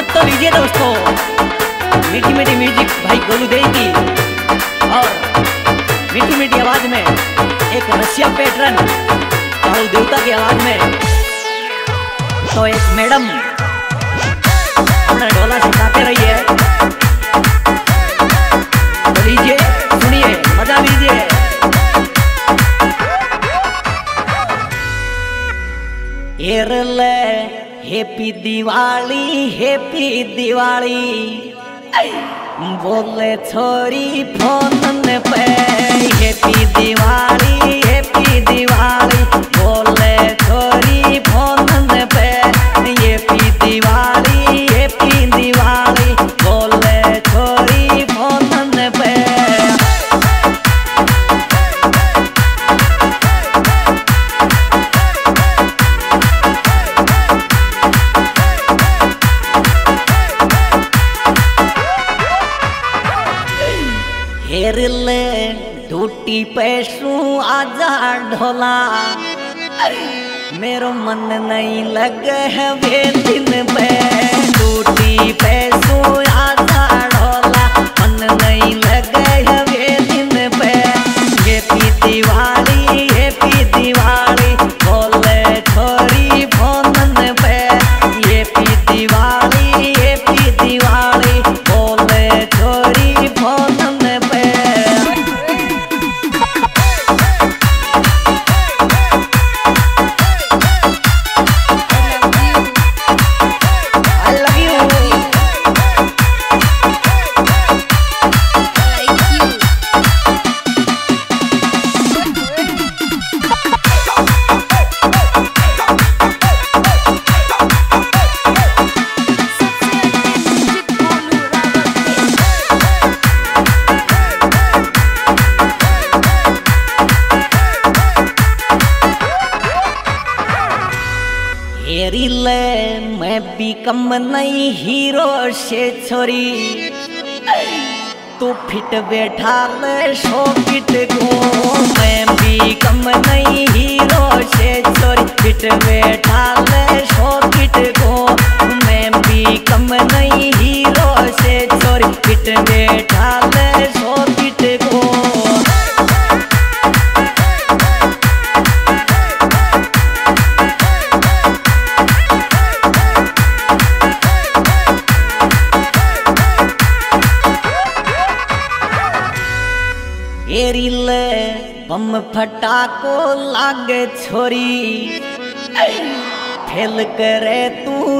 हाथ तो लीजिए दोस्तों। मीठी मीठी म्यूज़िक भाई गोलू देगी और मीठी मीठी आवाज़ में एक रशिया पैटर्न, राहुल देवता की आवाज़ में। तो एक मैडम अपना ढोला सिखाते रहिए। तो लीजिए, सुनिए, मज़ा लीजिए। एरले हैप्पी दिवाली हैप्पी दिवाली बोले छोरी फ़ोन पे हैप्पी दिवाली हैप्पी दिवाली ढोला मेरो मन नहीं लगे है वे दिन पे। टूटी पैसू आजा ढोला मन नहीं दिन पे। ये पी दिवाली, ये पी दिवाली, बोले छोरी फ़ोन पे। ये पी ये पी से छोरी। तू फिट बैठा ले, शो फिट को मैं भी कम नहीं हीरो से छोरी। फिट बैठा लागे छोरी। फेल करे तू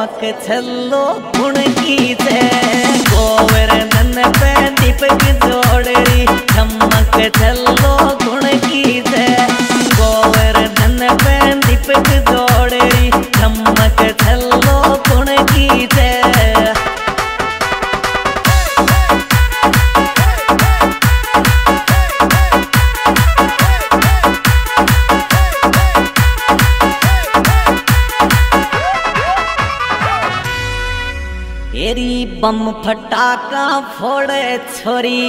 चमक छल्लो बम फटाका फोड़े छोरी।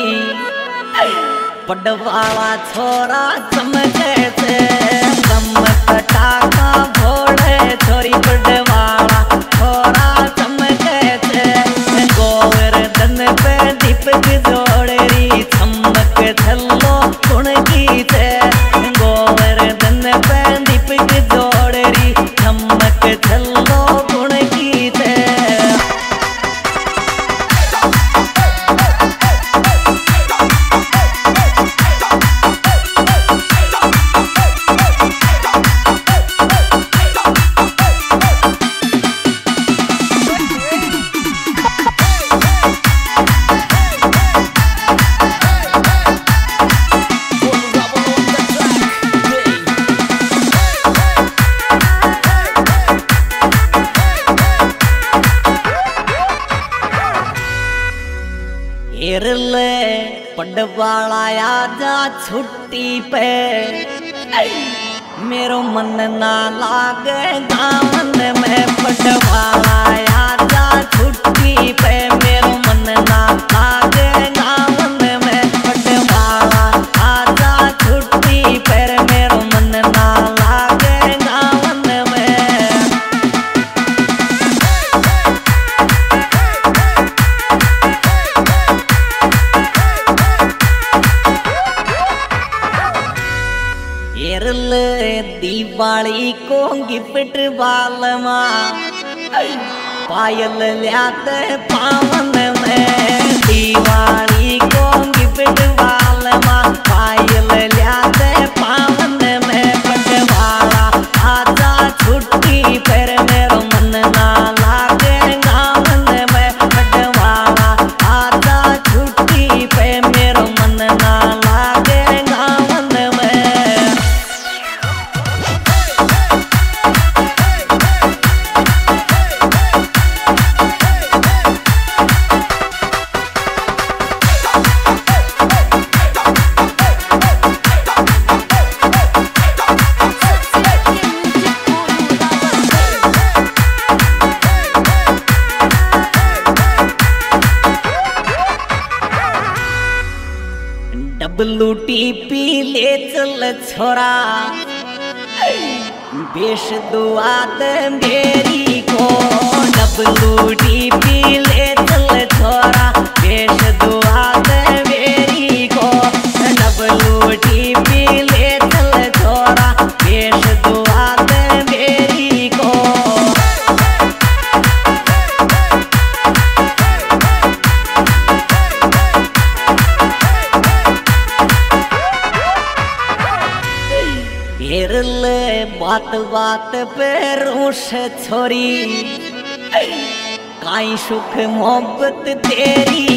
पडवाला छोरा चमके से। बम फटाका सुख मोहब्बत तेरी।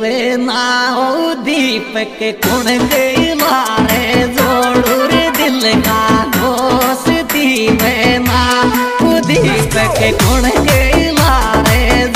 वे ना हो दीपक कुण गई मारे जोड़ूर दिल का घोष दी वे ना? दीपक कुण गई मारे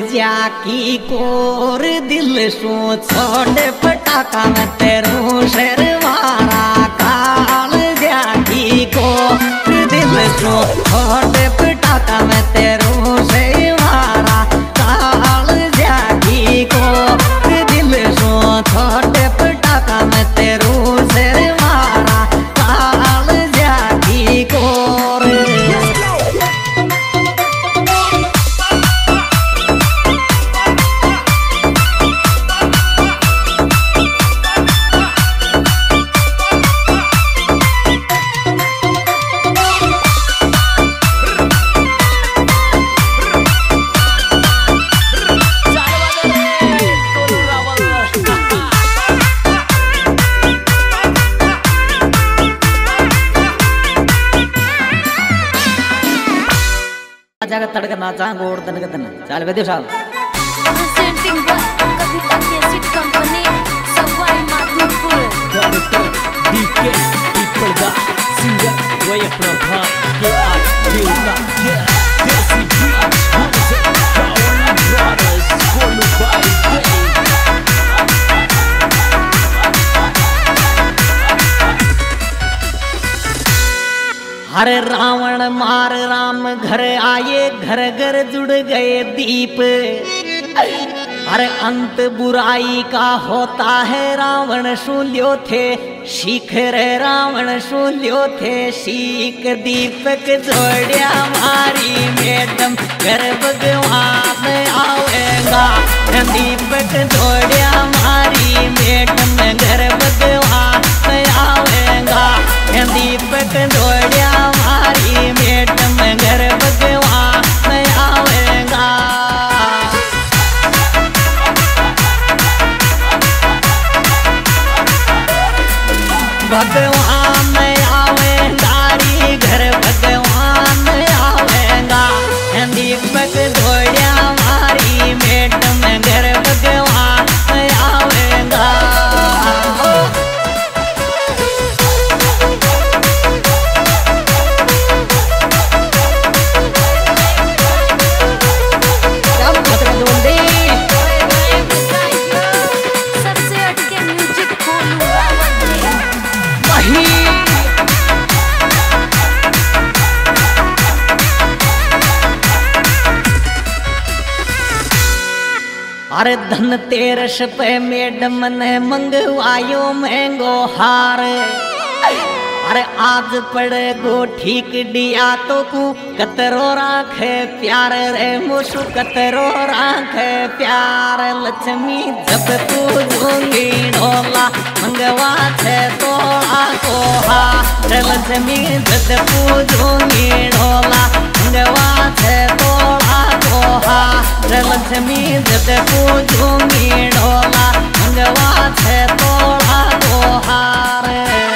जाकी कोर दिल सो छोड़ पटाखा में तेरू शर्मारा काल जाकी कोर दिल सो छोड़ पटाखा में तेरू DK Ipalda Singer Waya Prabha KR Devta Yeah हरे रावण मार राम घर आए, घर घर जुड़ गए दीप। हरे अंत बुराई का होता है, रावण शूल्यो थे। शिखर रावण शूल्यो थे, शीख दीपक जोड़िया मारी मैडम। घर भगवान आवेगा दीपक जोड़िया मारी मैडम। घर भगवान आवेगा दीपक दौड़िया मारी मैडम घर भगवान आवेगा। भगवान धन तेरस पे मैडम ने मंगवायो महंगो हार। अरे आज पड़े गो ठीक दिया तो कु कतरो राखे प्यार रे मोसु कतरो राखे प्यार लक्ष्मी। जब तू जोंगी ढोला मंगवा छे तो आको हा। रे लक्ष्मी, जब तू जोंगी ढोला मंगवा छे तो आको हा। रे लक्ष्मी, जब तू जोंगी ढोला मंगवा छे तो आको हा रे।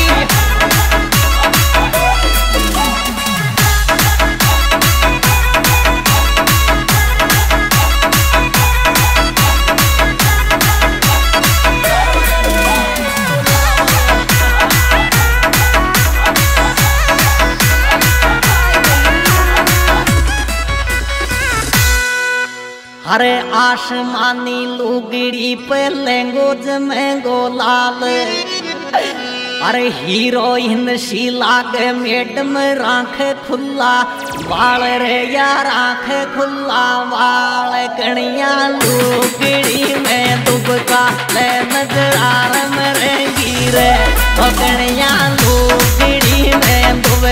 आसमानी लुगड़ी पे लेंगो जमेंगो लाल अरे हीरोइन सी लागे मैडम राख खुला बाल रे यार आँख खुला बाल कणिया लुगड़ी में दुबका, ले नज़र आ मरेंगी रे ओ कणिया लुगड़ी में दुबका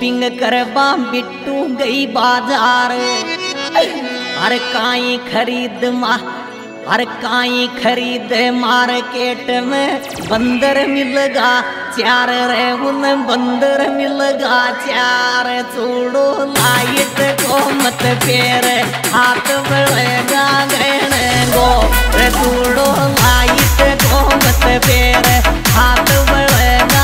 शॉपिंग करवा बिट्टू गई बाज़ार। अरे काई खरीद मा, अरे काई खरीद मार्केट में बंदर मिलगा चार रे, उन बंदर मिलगा चार। चूड़ो लाइट को मत पेर हाथ बढ़ेगा गहने गो। चूड़ो लाइट को मत पेर हाथ बढ़ेगा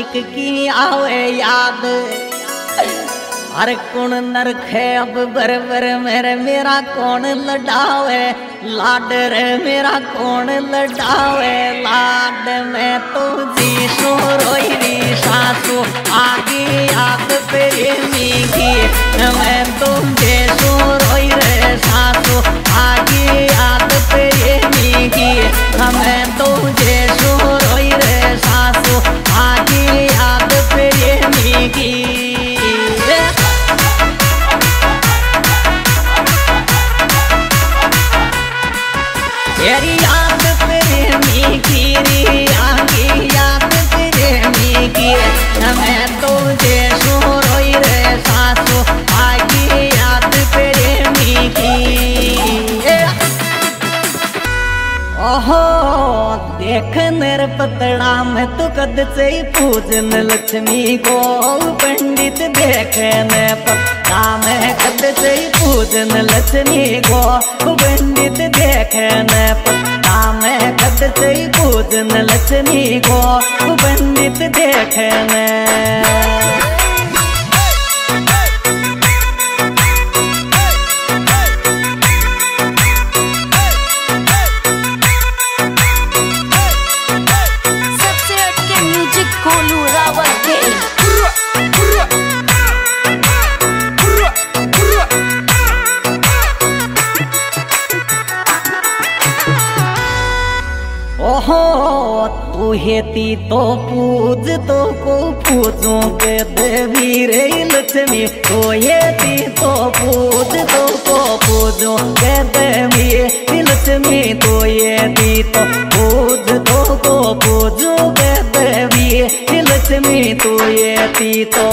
आशिक की आवे याद। हर कौन नरखे अब बर बर मेरे, मेरा कौन लडावे? लाड रे, मेरा कौन लडावे? लाड में तो जी सो रोई री सासू। आगे याद प्रेमी की मैं तो जे सो रोई रे सासू। आगे याद प्रेमी की हमें तो जे सो से पूजन लक्ष्मी को पंडित देखने पक्का मैं कद से पूजन लक्ष्मी को पंडित देखने पक्का मैं कद से पूजन लक्ष्मी को पंडित देखने तू हेती तो पूज तो को पूजो के देवी रे लक्ष्मी। तो ये ती तो पूज तो को पूजो के देवी लक्ष्मी। तो ये ती तो पूज तो को पूजो के देवी लक्ष्मी। तो ये ती तो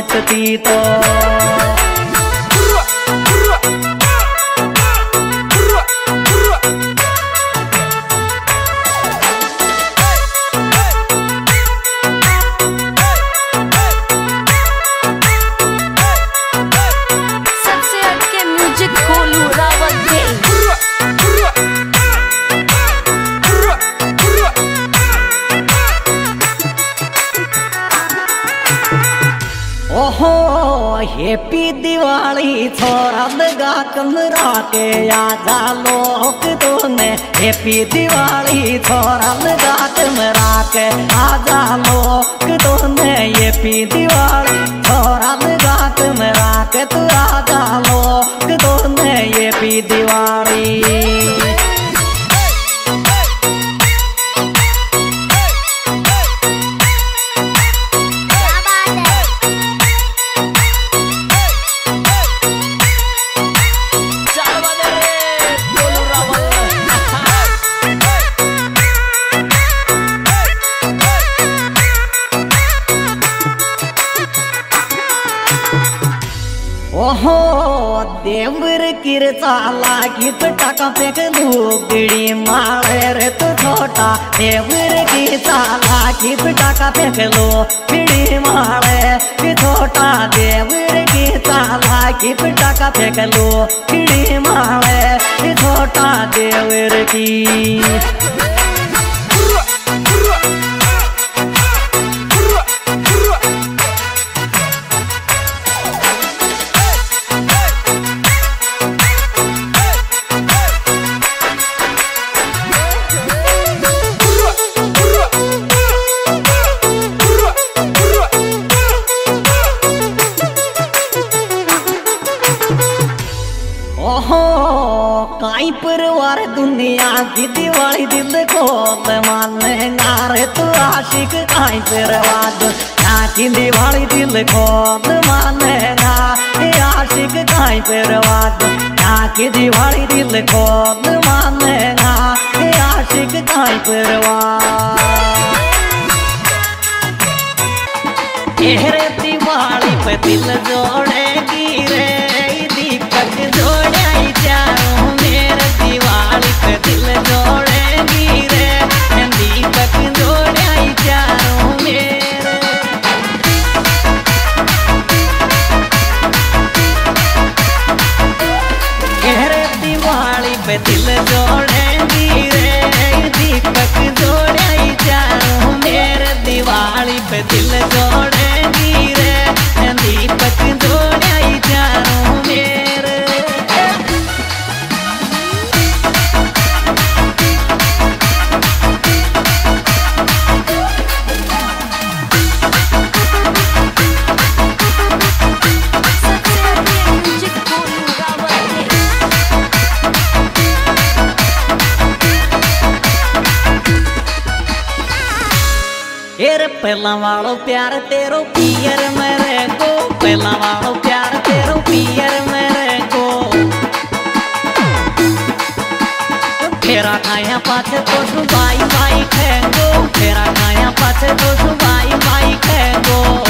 कोनटती तो। दिवाली थोड़ा गाट में राके आजा जा तोने लुगडी माळे तू छोटा देवर किरचा लागीत टाका फेक लुगडी माळे तू छोटा देवर की। दिल को मानेगा आशिक गाय परवाद नाक दीवारी दिल को मानेगा आशिक गाय परवाद दिवाली पे दिल जोड़ पहला वालों प्यार तेरों पियर मेरे को पहला वालों प्यार तेरों पियर मेरे को फेरा खाया पाछे तो सुबाई भाई खेगो फेरा खाया पाछे तो सुबाई भाई खेगो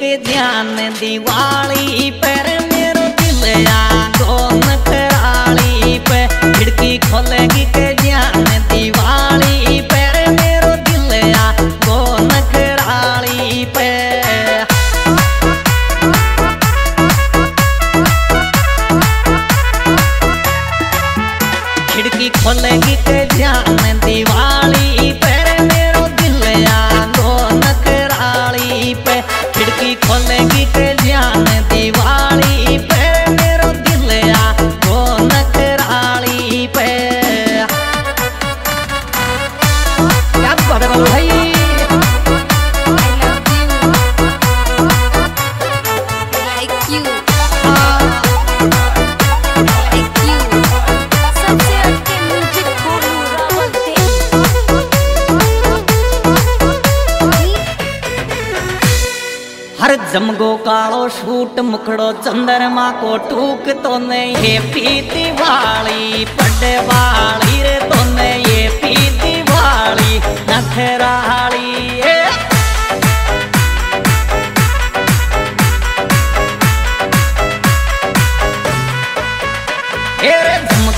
के ध्यान दीवा चंद्रमा को टूक तो नहीं है पीती वाली पड़े वाली रे तो नहीं है पीती वाली नखराली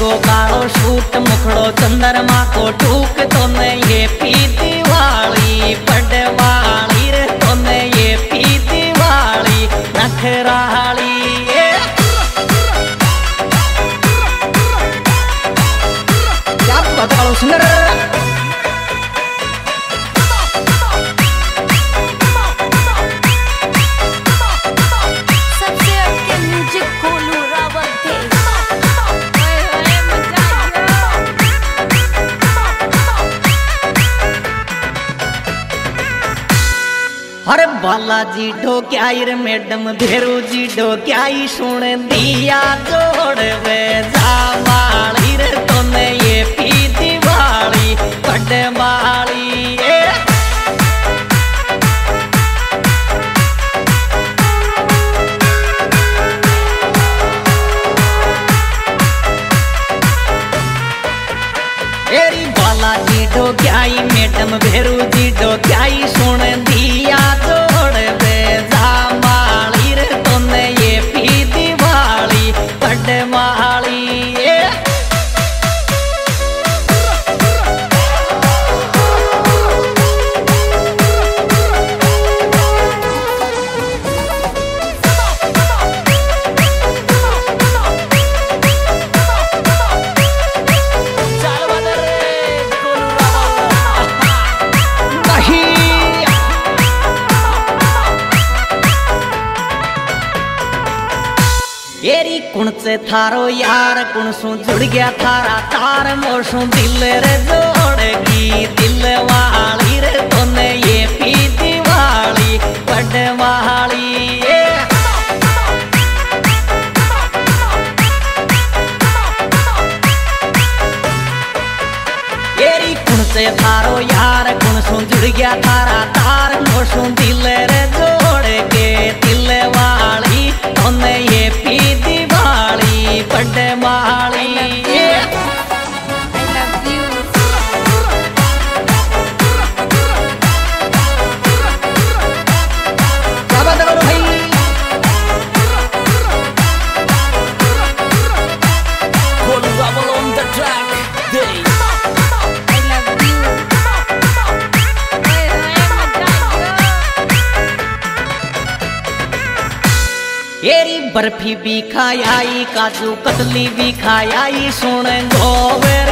को कालो शूट मुखड़ो चंद्रमा को टूक तो नहीं ये पीती वाली पड़ वाली रे तो नहीं ये पीती वाली नखरा बालाजी ढोक्याई मैडम भेरू जी ढोक्याई सुन दिया जोड़ वे जावाली रे तोने ये पी दिवाली बड़े ढोक्याई मैडम भेरू जी ढोक्याई सुन दिया थारो यार कुण जुड़ गया थारा तार मोसु दिल रे जोड़गी दिल वाली रे तोने ये पी दिवाली बड़ वाली। से थारो यार कुण सु जुड़ गया थारा तार मोसु दिल रे भी खाई काजू कतली भी खाई सुन गोवर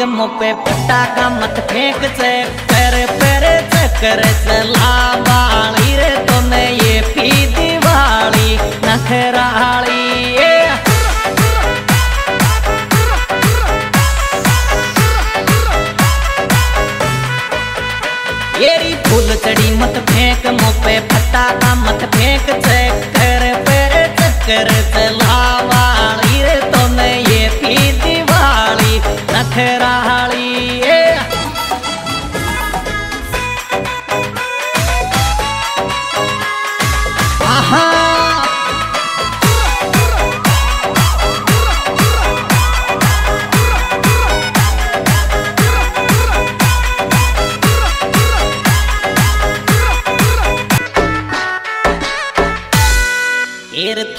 मत फेंक मोपे फट्टा का मत फेंक से। कर पर चक्कर चला वाली रे तूने ये पी दिवाली, नखराली। एरी फूल चढ़ी मत फेंक, मोपे फट्टा का मत फेंक चक्कर पर चक्कर चला नखराली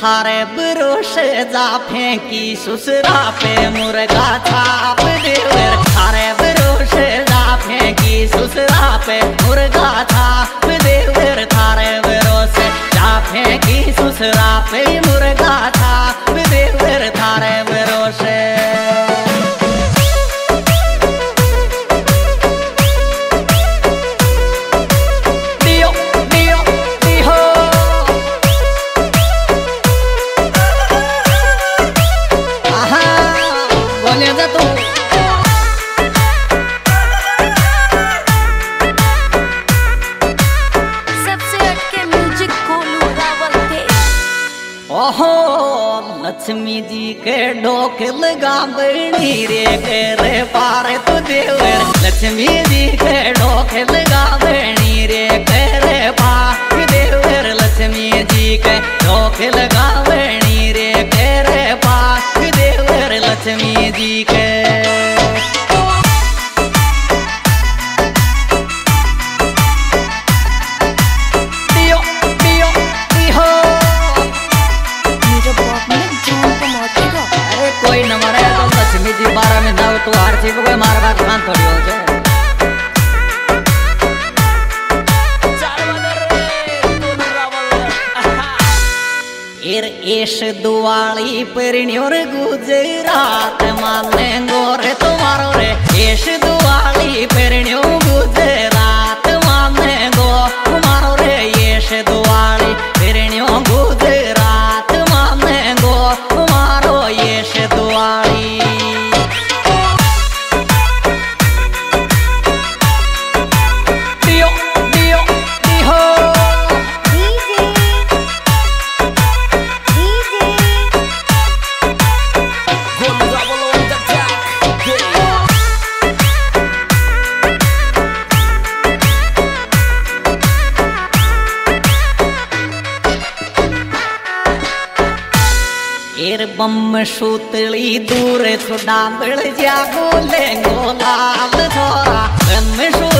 थारे ब्रोश जा फेंकी ससुरा पे मुर्गा छाप देवर थारे ब्रोश जा फेंकी ससुरा पे मुर्गा छाप देवर थारे ब्रोश जा फेंकी ससुरा पे मुर्गा छाप देवर थारे ब्रोश बड़ी रे के એશ દુવાળી પરણ્યો રે ગુજરાતમાં લેંગો રે તમારો રે. એશ દુવાળી પરણ્યો बम सूतली दूर छुडा जा जागो लेंगो लाल छोरा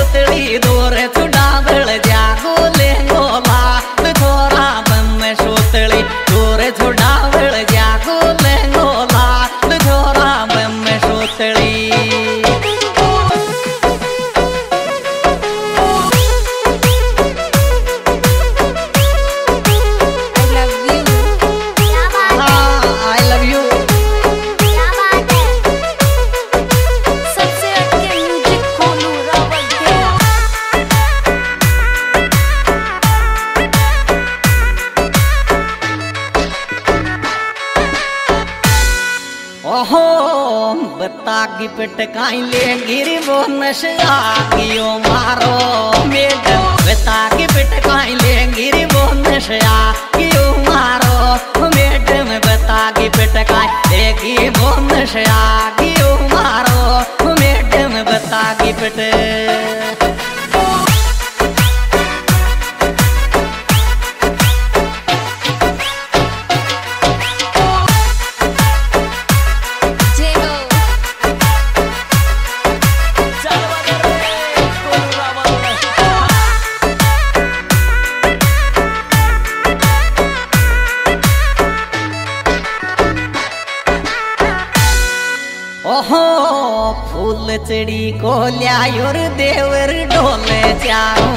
बता की पटकाई ले गिरी वो नशा कियो मारो? मैडम बता की पटकाई ले गिरी वो नशा कियो मारो? मैडम बता की पटकाई ले गिरी वो नशा कियो मारो? मैडम बता की पट फूल को ल्यायोर देवर मेर लेंग